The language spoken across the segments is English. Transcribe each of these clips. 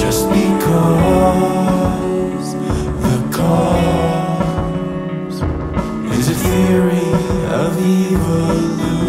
just because the cause is a theory of evolution.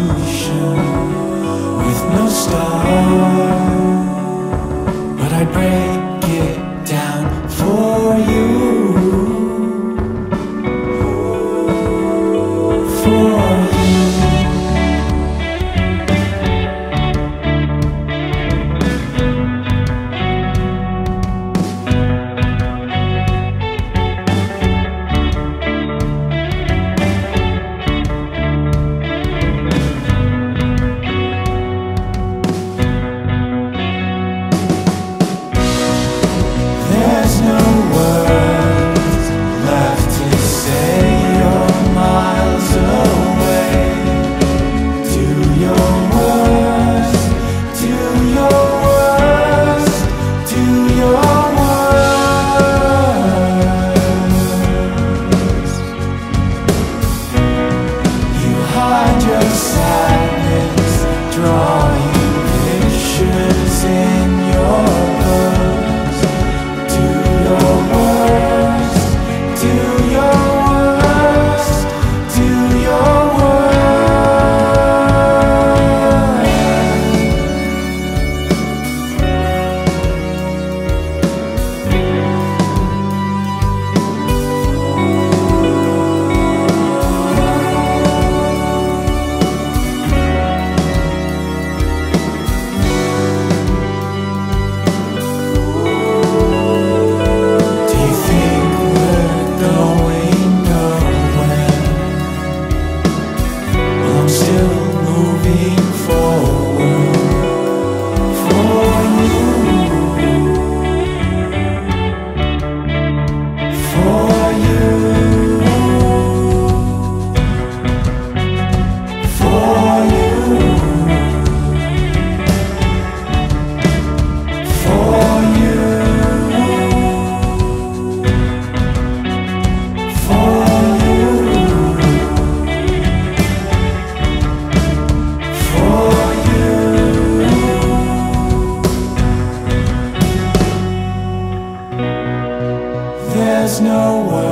no one.